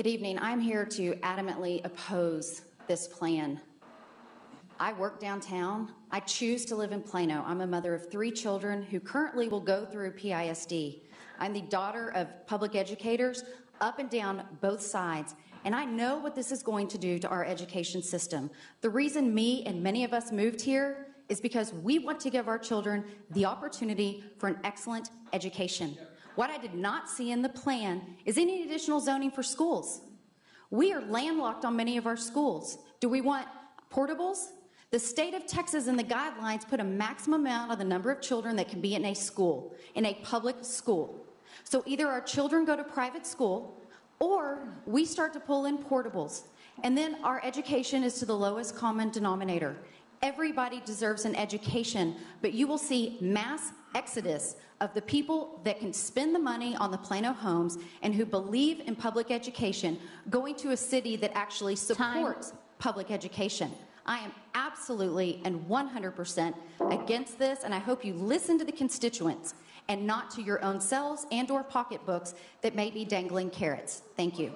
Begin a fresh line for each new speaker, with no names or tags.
Good evening. I'm here to adamantly oppose this plan. I work downtown. I choose to live in Plano. I'm a mother of three children who currently will go through PISD. I'm the daughter of public educators up and down both sides, and I know what this is going to do to our education system. The reason me and many of us moved here is because we want to give our children the opportunity for an excellent education. What I did not see in the plan is any additional zoning for schools. We are landlocked on many of our schools. Do we want portables? The state of Texas and the guidelines put a maximum amount of the number of children that can be in a school, in a public school. So either our children go to private school or we start to pull in portables. And then our education is to the lowest common denominator. Everybody deserves an education, but you will see mass exodus of the people that can spend the money on the Plano homes and who believe in public education going to a city that actually supports public education. I am absolutely and 100% against this, and I hope you listen to the constituents and not to your own selves and or pocketbooks that may be dangling carrots. Thank you.